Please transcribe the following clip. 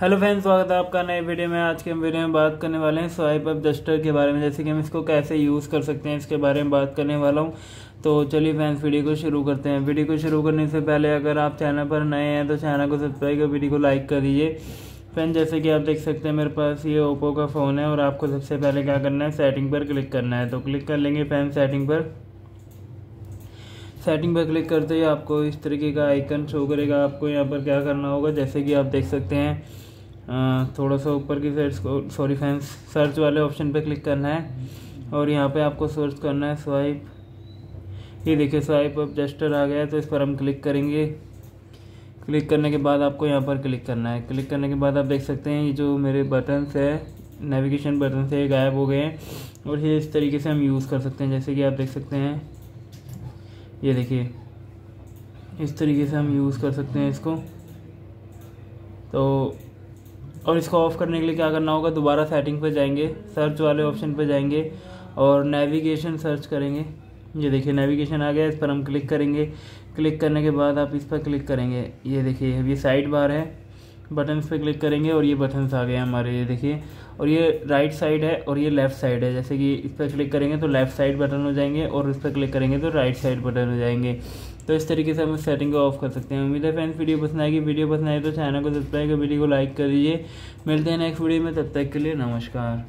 Hello friends, स्वागत है आपका नए वीडियो में। आज के हम वीडियो में बात करने वाले हैं स्वाइप अप जस्टर के बारे में। जैसे कि हम इसको कैसे यूज़ कर सकते हैं, इसके बारे में बात करने वाला हूँ। तो चलिए फ्रेंड्स, वीडियो को शुरू करते हैं। वीडियो को शुरू करने से पहले अगर आप चैनल पर नए हैं तो चैनल को सब्सक्राइब कर वीडियो को लाइक कर दीजिए। फ्रेंड जैसे कि आप देख सकते हैं, मेरे पास ये ओप्पो का फ़ोन है और आपको सबसे पहले क्या करना है, सेटिंग पर क्लिक करना है। तो क्लिक कर लेंगे फ्रेंड सेटिंग पर। सेटिंग पर क्लिक करते ही आपको इस तरीके का आइकन शो करेगा। आपको यहाँ पर क्या करना होगा, जैसे कि आप देख सकते हैं थोड़ा सा ऊपर की साइड सॉरी फैंस सर्च वाले ऑप्शन पे क्लिक करना है और यहाँ पे आपको सर्च करना है स्वाइप ये देखिए स्वाइप अब जस्टर आ गया है तो इस पर हम क्लिक करेंगे। क्लिक करने के बाद आपको यहाँ पर क्लिक करना है। क्लिक करने के बाद आप देख सकते हैं, ये जो मेरे बटन्स है नेविगेशन बटन से गायब हो गए हैं और ये इस तरीके से हम यूज़ कर सकते हैं, जैसे कि आप देख सकते हैं। ये देखिए, इस तरीके से हम यूज़ कर सकते हैं इसको। तो और इसको ऑफ़ करने के लिए क्या करना होगा? दोबारा सेटिंग पर जाएँगे सर्च वाले ऑप्शन पर जाएँगे और नेविगेशन सर्च करेंगे। ये देखिए नेविगेशन आ गया, इस पर हम क्लिक करेंगे। क्लिक करने के बाद आप इस पर क्लिक करेंगे। ये देखिए, ये साइड बार है। बटन्स पे क्लिक करेंगे और ये बटन्स आ गए हमारे, ये देखिए। और ये राइट साइड है और ये लेफ़्ट साइड है। जैसे कि इस पर क्लिक करेंगे तो लेफ़्ट साइड बटन हो जाएँगे और इस पर क्लिक करेंगे तो राइट साइड बटन हो जाएँगे। तो इस तरीके से हम इस सेटिंग को ऑफ़ कर सकते हैं। उम्मीद है फ्रेंड्स वीडियो पसंद आएगी। वीडियो पसंद आए तो चैनल को सब्सक्राइब कर वीडियो को लाइक कर दीजिए मिलते हैं नेक्स्ट वीडियो में, तब तक के लिए नमस्कार।